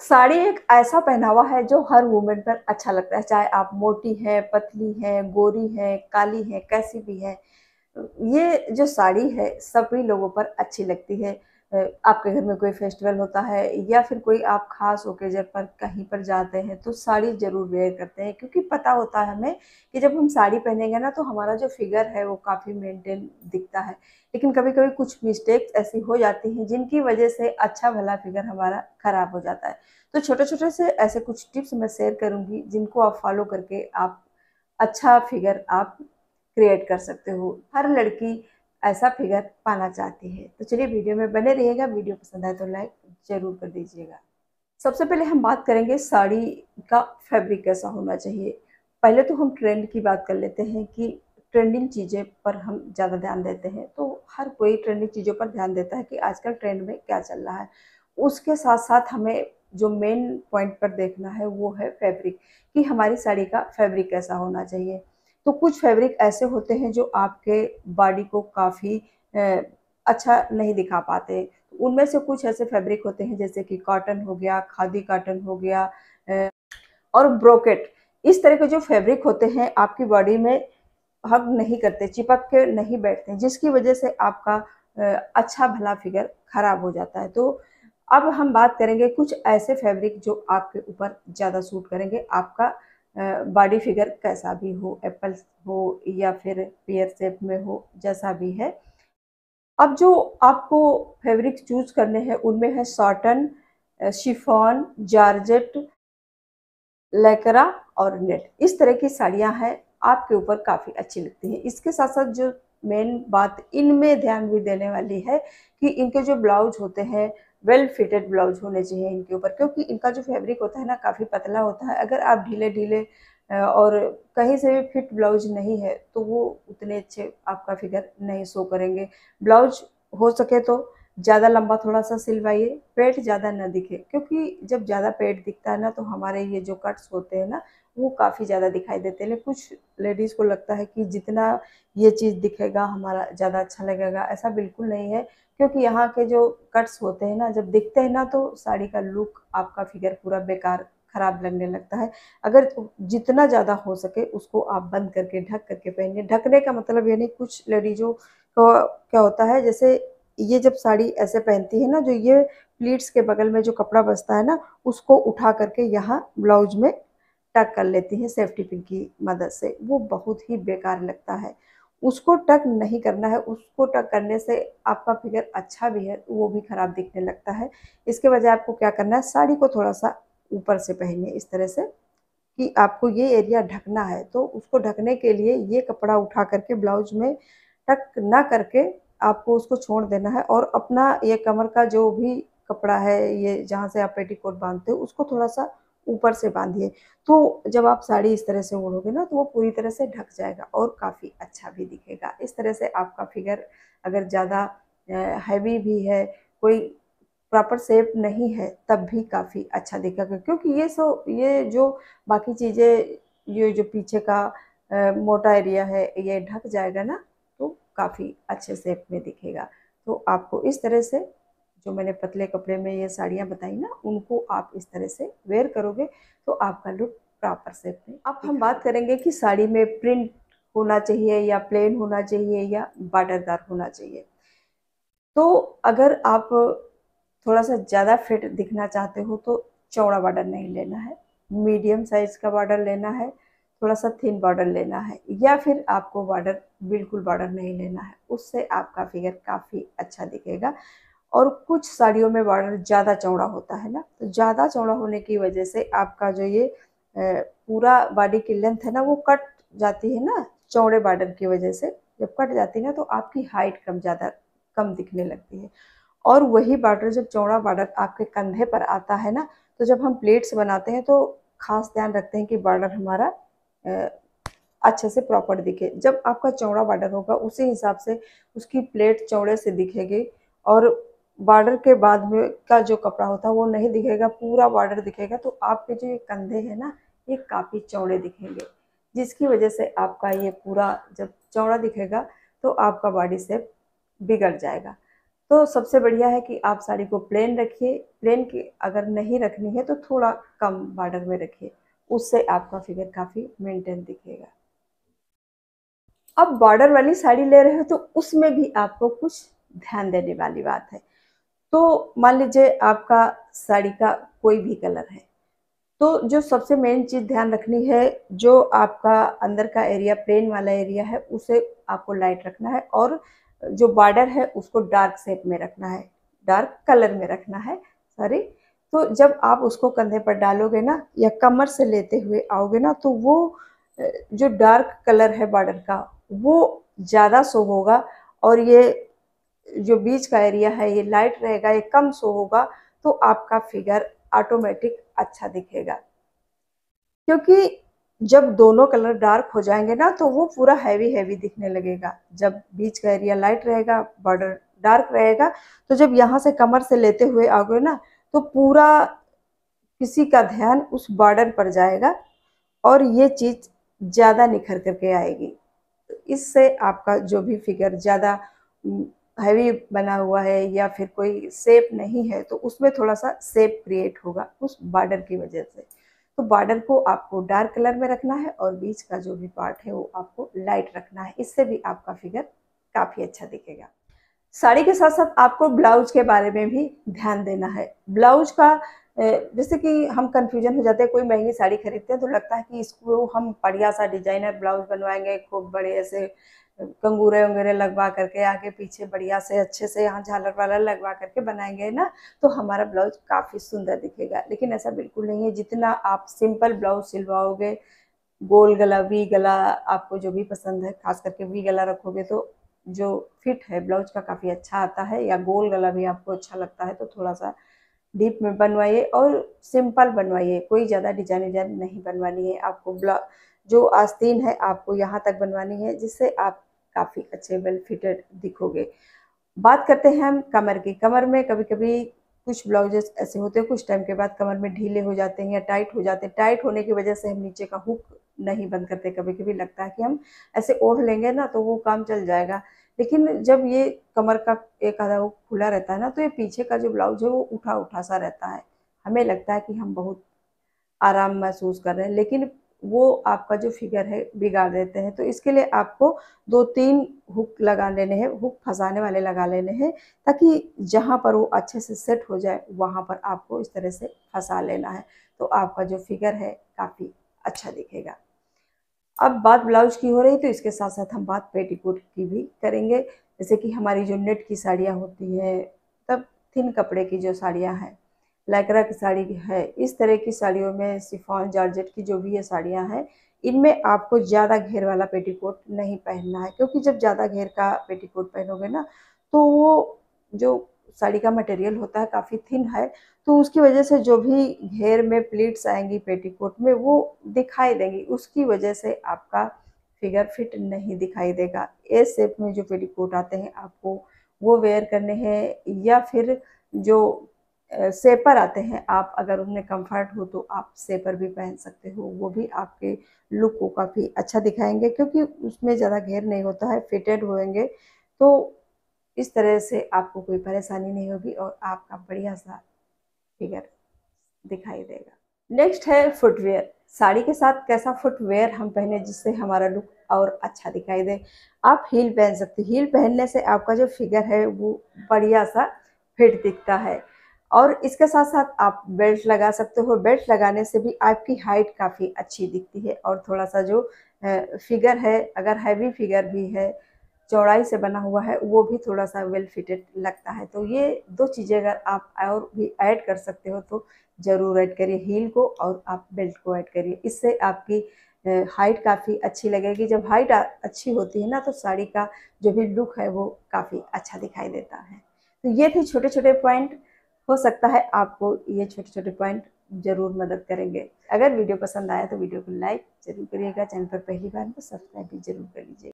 साड़ी एक ऐसा पहनावा है जो हर वुमेन पर अच्छा लगता है, चाहे आप मोटी हैं, पतली हैं, गोरी हैं, काली हैं, कैसी भी हैं। ये जो साड़ी है, सभी लोगों पर अच्छी लगती है। आपके घर में कोई फेस्टिवल होता है या फिर कोई आप खास ओकेजन पर कहीं पर जाते हैं तो साड़ी ज़रूर वेयर करते हैं। क्योंकि पता होता है हमें कि जब हम साड़ी पहनेंगे ना तो हमारा जो फिगर है, वो काफ़ी मेंटेन दिखता है। लेकिन कभी कभी कुछ मिस्टेक्स ऐसी हो जाती हैं, जिनकी वजह से अच्छा भला फिगर हमारा ख़राब हो जाता है। तो छोटे छोटे से ऐसे कुछ टिप्स मैं शेयर करूँगी, जिनको आप फॉलो करके आप अच्छा फिगर आप क्रिएट कर सकते हो। हर लड़की ऐसा फिगर पाना चाहती है। तो चलिए वीडियो में बने रहिएगा। वीडियो पसंद आए तो लाइक ज़रूर कर दीजिएगा। सबसे पहले हम बात करेंगे साड़ी का फैब्रिक कैसा होना चाहिए। पहले तो हम ट्रेंड की बात कर लेते हैं कि ट्रेंडिंग चीज़ें पर हम ज़्यादा ध्यान देते हैं। तो हर कोई ट्रेंडिंग चीज़ों पर ध्यान देता है कि आजकल ट्रेंड में क्या चल रहा है। उसके साथ साथ हमें जो मेन पॉइंट पर देखना है वो है फैब्रिक कि हमारी साड़ी का फैब्रिक कैसा होना चाहिए। तो कुछ फैब्रिक ऐसे होते हैं जो आपके बॉडी को काफ़ी अच्छा नहीं दिखा पाते। उनमें से कुछ ऐसे फैब्रिक होते हैं जैसे कि कॉटन हो गया, खादी कॉटन हो गया और ब्रोकेट। इस तरह के जो फैब्रिक होते हैं, आपकी बॉडी में हग नहीं करते, चिपक के नहीं बैठते, जिसकी वजह से आपका अच्छा भला फिगर खराब हो जाता है। तो अब हम बात करेंगे कुछ ऐसे फैब्रिक जो आपके ऊपर ज़्यादा सूट करेंगे, आपका बॉडी फिगर कैसा भी हो, एप्पल हो या फिर पेयर शेप में हो, जैसा भी है। अब जो आपको फैब्रिक चूज़ करने हैं, उनमें है सॉटन शिफॉन, जारजेट, लेकरा और नेट। इस तरह की साड़ियाँ हैं, आपके ऊपर काफ़ी अच्छी लगती हैं। इसके साथ साथ जो मेन बात इनमें ध्यान भी देने वाली है कि इनके जो ब्लाउज होते हैं वेल फिटेड ब्लाउज होने चाहिए इनके ऊपर, क्योंकि इनका जो फैब्रिक होता है ना, काफ़ी पतला होता है। अगर आप ढीले ढीले और कहीं से भी फिट ब्लाउज नहीं है तो वो उतने अच्छे आपका फिगर नहीं शो करेंगे। ब्लाउज हो सके तो ज़्यादा लंबा थोड़ा सा सिलवाइए, पेट ज़्यादा ना दिखे, क्योंकि जब ज़्यादा पेट दिखता है ना तो हमारे ये जो कट्स होते हैं ना, वो काफ़ी ज़्यादा दिखाई देते हैं। कुछ लेडीज़ को लगता है कि जितना ये चीज़ दिखेगा, हमारा ज़्यादा अच्छा लगेगा, ऐसा बिल्कुल नहीं है। क्योंकि यहाँ के जो कट्स होते हैं ना, जब दिखते हैं ना तो साड़ी का लुक आपका फिगर पूरा बेकार, खराब लगने लगता है। अगर जितना ज़्यादा हो सके, उसको आप बंद करके, ढक करके पहनिए। ढकने का मतलब यानी कुछ लेडीजों को क्या होता है, जैसे ये जब साड़ी ऐसे पहनती है ना, जो ये प्लीट्स के बगल में जो कपड़ा बसता है ना, उसको उठा करके यहाँ ब्लाउज में टक कर लेती हैं सेफ्टी पिन की मदद से। वो बहुत ही बेकार लगता है। उसको टक नहीं करना है। उसको टक करने से आपका फिगर अच्छा भी है, वो भी ख़राब दिखने लगता है। इसके वजह आपको क्या करना है, साड़ी को थोड़ा सा ऊपर से पहनिए इस तरह से कि आपको ये एरिया ढकना है। तो उसको ढकने के लिए ये कपड़ा उठा करके ब्लाउज में टक ना करके आपको उसको छोड़ देना है और अपना ये कमर का जो भी कपड़ा है, ये जहाँ से आप पेटीकोट बांधते हो, उसको थोड़ा सा ऊपर से बांधिए। तो जब आप साड़ी इस तरह से ओढ़ोगे ना तो वो पूरी तरह से ढक जाएगा और काफ़ी अच्छा भी दिखेगा। इस तरह से आपका फिगर अगर ज़्यादा हैवी भी है, कोई प्रॉपर शेप नहीं है, तब भी काफ़ी अच्छा दिखेगा। क्योंकि ये सो, ये जो बाकी चीज़ें, ये जो पीछे का मोटा एरिया है, ये ढक जाएगा ना काफ़ी अच्छे शेप में दिखेगा। तो आपको इस तरह से जो मैंने पतले कपड़े में ये साड़ियाँ बताई ना उनको आप इस तरह से वेयर करोगे तो आपका लुक प्रॉपर सेप में अब हम बात करेंगे कि साड़ी में प्रिंट होना चाहिए या प्लेन होना चाहिए या बॉर्डरदार होना चाहिए। तो अगर आप थोड़ा सा ज़्यादा फिट दिखना चाहते हो तो चौड़ा बॉर्डर नहीं लेना है। मीडियम साइज़ का बॉर्डर लेना है। थोड़ा सा थिन बॉर्डर लेना है, या फिर आपको बॉर्डर बिल्कुल बॉर्डर नहीं लेना है, उससे आपका फिगर काफ़ी अच्छा दिखेगा। और कुछ साड़ियों में बॉर्डर ज़्यादा चौड़ा होता है ना तो ज़्यादा चौड़ा होने की वजह से आपका जो ये पूरा बॉडी की लेंथ है ना, वो कट जाती है ना, चौड़े बॉर्डर की वजह से। जब कट जाती है ना तो आपकी हाइट कम ज़्यादा, कम दिखने लगती है। और वही बॉर्डर जब चौड़ा बॉर्डर आपके कंधे पर आता है ना तो जब हम प्लेट्स बनाते हैं तो खास ध्यान रखते हैं कि बॉर्डर हमारा अच्छे से प्रॉपर दिखे। जब आपका चौड़ा बॉर्डर होगा, उसी हिसाब से उसकी प्लेट चौड़े से दिखेगी और बॉर्डर के बाद में का जो कपड़ा होता है, वो नहीं दिखेगा, पूरा बॉर्डर दिखेगा। तो आपके जो ये कंधे हैं ना, ये काफ़ी चौड़े दिखेंगे, जिसकी वजह से आपका ये पूरा जब चौड़ा दिखेगा तो आपका बॉडी शेप बिगड़ जाएगा। तो सबसे बढ़िया है कि आप साड़ी को प्लेन रखिए। प्लेन की अगर नहीं रखनी है तो थोड़ा कम बॉर्डर में रखिए। उससे आपका फिगर काफ़ी मेंटेन दिखेगा। अब बॉर्डर वाली साड़ी ले रहे हो तो उसमें भी आपको कुछ ध्यान देने वाली बात है। तो मान लीजिए आपका साड़ी का कोई भी कलर है तो जो सबसे मेन चीज़ ध्यान रखनी है, जो आपका अंदर का एरिया प्लेन वाला एरिया है, उसे आपको लाइट रखना है और जो बॉर्डर है उसको डार्क शेप में रखना है। डार्क कलर में रखना है सॉरी तो जब आप उसको कंधे पर डालोगे ना या कमर से लेते हुए आओगे ना तो वो जो डार्क कलर है बॉर्डर का, वो ज़्यादा सो होगा और ये जो बीच का एरिया है, ये लाइट रहेगा, ये कम सो होगा तो आपका फिगर ऑटोमेटिक अच्छा दिखेगा। क्योंकि जब दोनों कलर डार्क हो जाएँगे ना तो वो पूरा हैवी हैवी दिखने लगेगा। जब बीच का एरिया लाइट रहेगा, बॉर्डर डार्क रहेगा तो जब यहाँ से कमर से लेते हुए आओगे ना तो पूरा किसी का ध्यान उस बॉर्डर पर जाएगा और ये चीज़ ज़्यादा निखर करके आएगी। तो इससे आपका जो भी फिगर ज़्यादा हैवी बना हुआ है या फिर कोई सेप नहीं है तो उसमें थोड़ा सा सेप क्रिएट होगा उस बॉर्डर की वजह से। तो बॉर्डर को आपको डार्क कलर में रखना है और बीच का जो भी पार्ट है वो आपको लाइट रखना है। इससे भी आपका फिगर काफ़ी अच्छा दिखेगा। साड़ी के साथ साथ आपको ब्लाउज के बारे में भी ध्यान देना है। ब्लाउज का जैसे कि हम कंफ्यूजन हो जाते हैं, कोई महँगी साड़ी खरीदते हैं तो लगता है कि इसको हम बढ़िया सा डिज़ाइनर ब्लाउज बनवाएँगे, खूब बड़े ऐसे कंगूरे वंगूरे लगवा करके आगे पीछे बढ़िया से, अच्छे से यहाँ झालर वालर लगवा करके बनाएँगे ना तो हमारा ब्लाउज काफ़ी सुंदर दिखेगा। लेकिन ऐसा बिल्कुल नहीं है, जितना आप सिंपल ब्लाउज सिलवाओगे, गोल गला वी गला, आपको जो भी पसंद है, खास करके वी गला रखोगे तो जो फिट है ब्लाउज का काफ़ी अच्छा आता है या गोल गला भी आपको अच्छा लगता है तो थोड़ा सा डीप में बनवाइए और सिंपल बनवाइए। कोई ज़्यादा डिज़ाइन डिज़ाइन नहीं बनवानी है, आपको जो आस्तीन है, आपको यहाँ तक बनवानी है, जिससे आप काफ़ी अच्छे वेल फिटेड दिखोगे। बात करते हैं हम कमर की। कमर में कभी कभी कुछ ब्लाउजेस ऐसे होते हैं, कुछ टाइम के बाद कमर में ढीले हो जाते हैं या टाइट हो जाते हैं। टाइट होने की वजह से हम नीचे का हुक नहीं बंद करते कभी कभी लगता है कि हम ऐसे ओढ़ लेंगे ना तो वो काम चल जाएगा। लेकिन जब ये कमर का एक आधा वो खुला रहता है ना तो ये पीछे का जो ब्लाउज है वो उठा उठा सा रहता है। हमें लगता है कि हम बहुत आराम महसूस कर रहे हैं, लेकिन वो आपका जो फिगर है बिगाड़ देते हैं। तो इसके लिए आपको दो तीन हुक लगा लेने हैं, हुक फंसाने वाले लगा लेने हैं, ताकि जहाँ पर वो अच्छे से सेट हो जाए, वहाँ पर आपको इस तरह से फंसा लेना है। तो आपका जो फिगर है, काफ़ी अच्छा दिखेगा। अब बात ब्लाउज की हो रही तो इसके साथ साथ हम बात पेटीकोट की भी करेंगे। जैसे कि हमारी जो नेट की साड़ियाँ होती हैं, तब थिन कपड़े की जो साड़ियाँ हैं लैकरा की साड़ी है, इस तरह की साड़ियों में, सिफॉन, जॉर्जेट की जो भी ये साड़ियाँ हैं, इनमें आपको ज़्यादा घेर वाला पेटीकोट नहीं पहनना है। क्योंकि जब ज़्यादा घेर का पेटीकोट पहनोगे ना तो वो जो साड़ी का मटेरियल होता है, काफ़ी थिन है तो उसकी वजह से जो भी घेर में प्लीट्स आएँगी पेटीकोट में, वो दिखाई देंगी। उसकी वजह से आपका फिगर फिट नहीं दिखाई देगा। ए शेप में जो पेटीकोट आते हैं, आपको वो वेयर करने हैं, या फिर जो सेपर आते हैं, आप अगर उनमें कंफर्ट हो तो आप सेपर भी पहन सकते हो। वो भी आपके लुक को काफ़ी अच्छा दिखाएँगे, क्योंकि उसमें ज़्यादा घेर नहीं होता है फिटेड होएँगे तो इस तरह से आपको कोई परेशानी नहीं होगी और आपका बढ़िया सा फिगर दिखाई देगा। नेक्स्ट है फुटवेयर साड़ी के साथ कैसा फुटवेयर हम पहने जिससे हमारा लुक और अच्छा दिखाई दे? आप हील पहन सकते हील पहनने से आपका जो फिगर है वो बढ़िया सा फिट दिखता है। और इसके साथ साथ आप बेल्ट लगा सकते हो। बेल्ट लगाने से भी आपकी हाइट काफ़ी अच्छी दिखती है और थोड़ा सा जो फिगर है, अगर हैवी फिगर भी है चौड़ाई से बना हुआ है, वो भी थोड़ा सा वेल फिटेड लगता है। तो ये दो चीज़ें अगर आप और भी ऐड कर सकते हो तो ज़रूर ऐड करिए हील को और आप बेल्ट को ऐड करिए। इससे आपकी हाइट काफ़ी अच्छी लगेगी। जब हाइट अच्छी होती है ना तो साड़ी का जो भी लुक है, वो काफ़ी अच्छा दिखाई देता है। तो ये थे छोटे छोटे पॉइंट हो सकता है आपको ये छोटे छोटे पॉइंट ज़रूर मदद करेंगे। अगर वीडियो पसंद आया तो वीडियो को लाइक ज़रूर करिएगा। चैनल पर पहली बार तो सब्सक्राइब भी ज़रूर कर लीजिएगा।